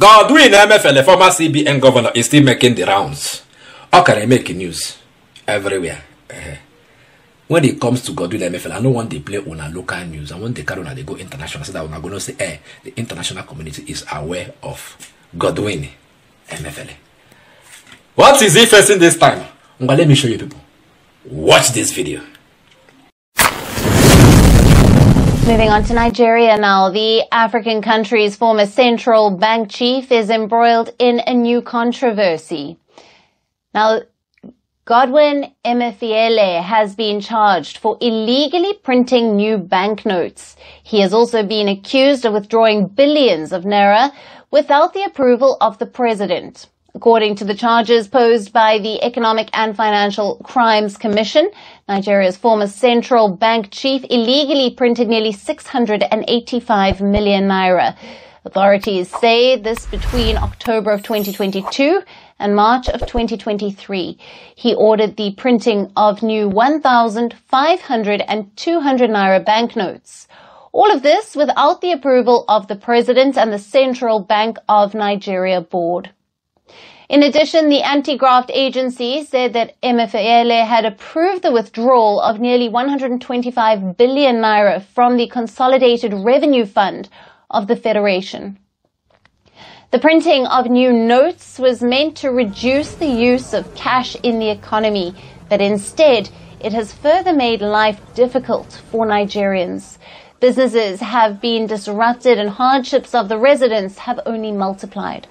Godwin Emefiele, former CBN governor, is still making the rounds. How can I make news everywhere? When it comes to Godwin Emefiele, I don't want they play on a local news. I want they carry on they go international so that we're going to say, eh, the international community is aware of Godwin Emefiele. What is he facing this time? Well, let me show you people. Watch this video. Moving on to Nigeria now. The African country's former central bank chief is embroiled in a new controversy. Now, Godwin Emefiele has been charged for illegally printing new banknotes. He has also been accused of withdrawing billions of naira without the approval of the president. According to the charges posed by the Economic and Financial Crimes Commission, Nigeria's former central bank chief illegally printed nearly 685 million naira. Authorities say this between October of 2022 and March of 2023. He ordered the printing of new 1,500 and 200 naira banknotes. All of this without the approval of the president and the Central Bank of Nigeria board. In addition, the anti-graft agency said that Emefiele had approved the withdrawal of nearly 125 billion naira from the Consolidated Revenue Fund of the Federation. The printing of new notes was meant to reduce the use of cash in the economy, but instead it has further made life difficult for Nigerians. Businesses have been disrupted and hardships of the residents have only multiplied.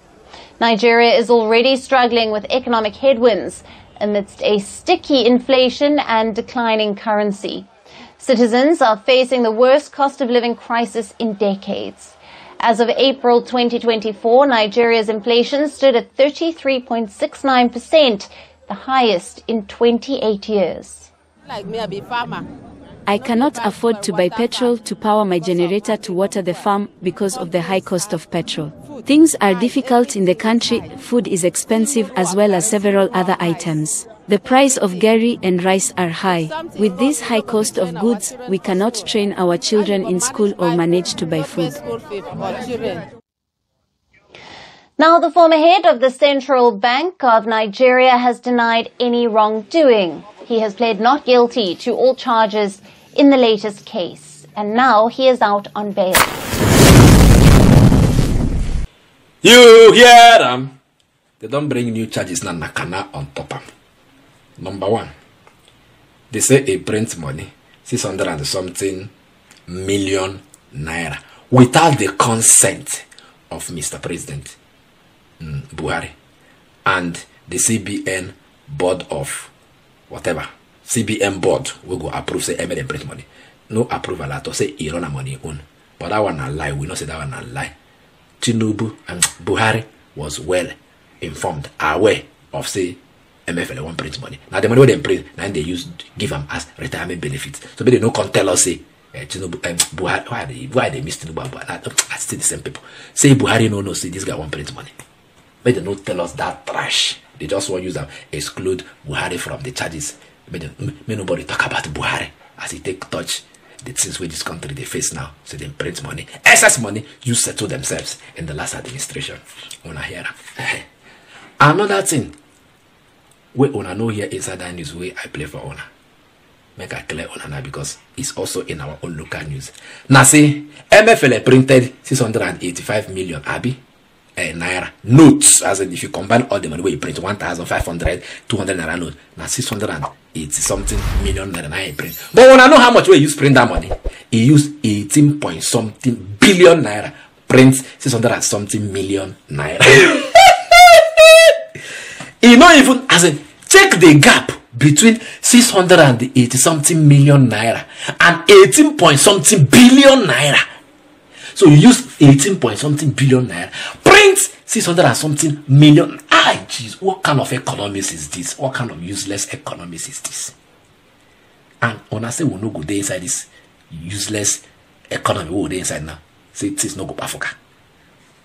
Nigeria is already struggling with economic headwinds amidst a sticky inflation and declining currency. Citizens are facing the worst cost of living crisis in decades. As of April 2024, Nigeria's inflation stood at 33.69%, the highest in 28 years. Like me, I be farmer. I cannot afford to buy petrol to power my generator to water the farm because of the high cost of petrol. Things are difficult in the country, food is expensive as well as several other items. The price of gari and rice are high. With this high cost of goods, we cannot train our children in school or manage to buy food. Now, the former head of the Central Bank of Nigeria has denied any wrongdoing. He has pled not guilty to all charges in the latest case, and now he is out on bail. You hear them? They don't bring new charges na nakana on top of Number one, they say he prints money, 600 and something million naira, without the consent of Mr. President mm, Buhari and the CBN board of whatever. CBN board will go approve, say, Eminem print money. No approval at all, say, he run a money own. But that one a lie. We know say that one a lie. Tinubu and Buhari was well informed, aware of say MFL one print money. Now the money they print, now they use give them as retirement benefits. So they no can tell us say uh, Tinubu, um, Buhari, why they they miss Tinubu, uh, I still the same people. Say Buhari no no say this guy one print money. But they don't tell us that trash. They just want to use them exclude Buhari from the charges. But they, may nobody talk about Buhari as he take touch the things where this country they face now. So they print money, excess money, you settle themselves in the last administration. Una hear Another thing, we una know here inside that news way I play for una. Make I clear una now because it's also in our own local news. Now see, MFL printed 685 million uh, naira. Notes as in if you combine all the money where you print 1500 200 naira note now 680 something million naira naira print. But i know how much we use print that money? He use 18 point something billion naira print 600 and something million naira. He not even as in check the gap between 680 something million naira and 18 point something billion naira. So you use 18 point something billion naira, print 600 and something million. Ah, jeez, what kind of economics is this? What kind of useless economics is this? And when I say we no go there inside this useless economy, we there inside now. Say is no go Africa.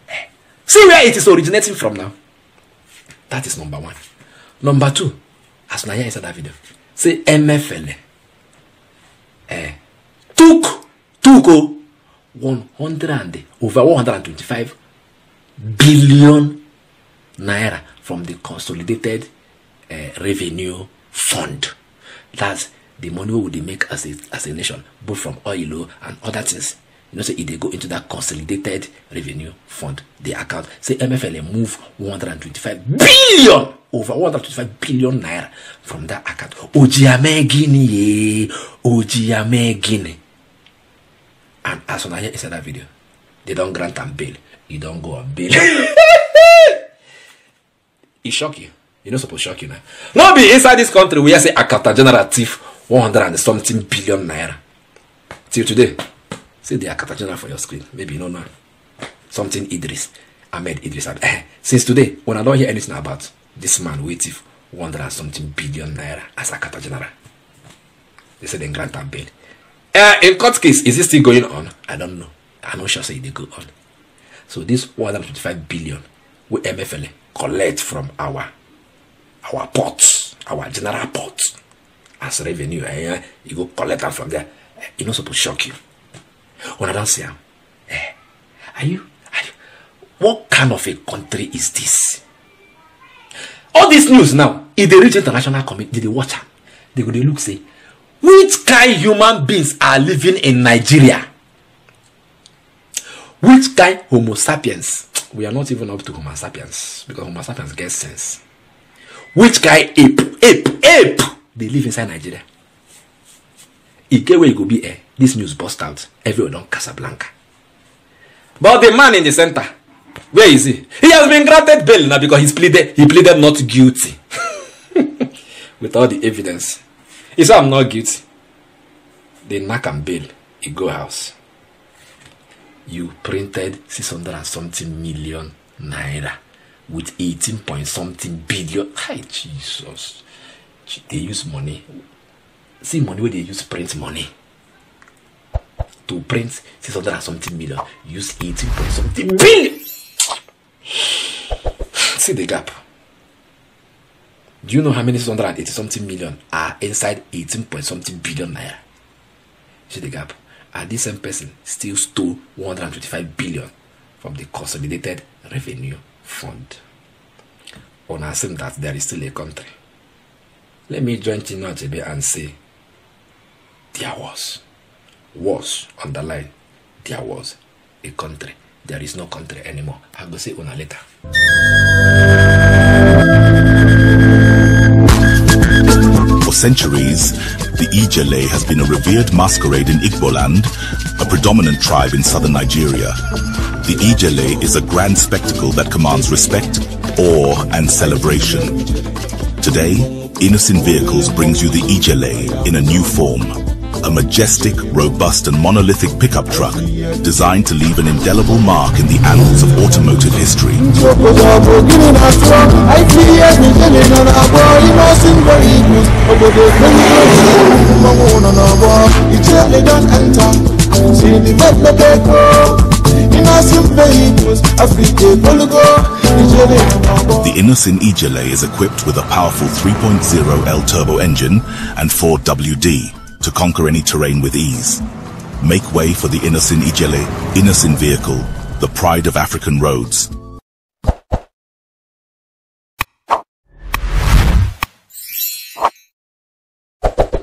Eh. See where it is originating from now. That is number one. Number two, as Naya inside that video, say MFL eh, took took oh, 100 and over 125 billion naira from the consolidated uh, revenue fund. That's the money we would make as a as a nation, both from oil and other things. You know, say if they go into that consolidated revenue fund, the account, say MFLA move 125 billion over 125 billion naira from that account. Ojiame Guinea, Ojiame Guinea. And as on I hear inside that video, they don't grant them bail. You don't go on bail. it shock you. Know supposed to shock you now. No be inside this country where say Akata General thief 100 and something billion naira. Till today. See the Akata General for your screen. Maybe you know. Something Idris. Ahmed Idris. Eh, since today, when I don't hear anything about this man waiting thief 100 and something billion naira as Akata General. They said they grant and bail. Uh, in court case, is it still going on? I don't know. I'm not sure say they go on. So this 125 billion we MFLA collect from our our ports, our general ports as revenue. Eh, you go collect them from there. Eh, you not supposed to shock you. When I don't see them, eh, are you, are you, what kind of a country is this? All this news now, if they reach international committee, they watch them. They go, they look, say, which kind human beings are living in Nigeria? Which kind Homo sapiens? We are not even up to Homo sapiens because Homo sapiens gets sense. Which guy ape, ape, ape? They live inside Nigeria. E you go be eh? This news bust out. Everyone on Casablanca. But the man in the center, where is he? He has been granted bail now because he's pleaded he pleaded not guilty. With all the evidence. He said I'm not guilty. They knock and bail. He go house. You printed 600 and something million naira with 18 point something billion. Hi, Jesus. They use money. See money where they use print money. To print 600 and something million, use 18 point something billion. See the gap. Do you know how many 680 something million are inside 18 point something billion naira? See the gap. And this same person still stole 125 billion from the consolidated revenue fund. On assume that there is still a country. Let me join Chinua Achebe and say, there was, was, underline, there was a country. There is no country anymore. I will say una later. For centuries, the Ijele has been a revered masquerade in Igboland, a predominant tribe in southern Nigeria. The Ijele is a grand spectacle that commands respect, awe, and celebration. Today, Innoson Vehicles brings you the Ijele in a new form. A majestic, robust, and monolithic pickup truck designed to leave an indelible mark in the annals of automotive history. The Innoson Ijele is equipped with a powerful 3.0 L turbo engine and 4WD to conquer any terrain with ease. Make way for the Innoson Ijele, Innoson vehicle, the pride of African roads.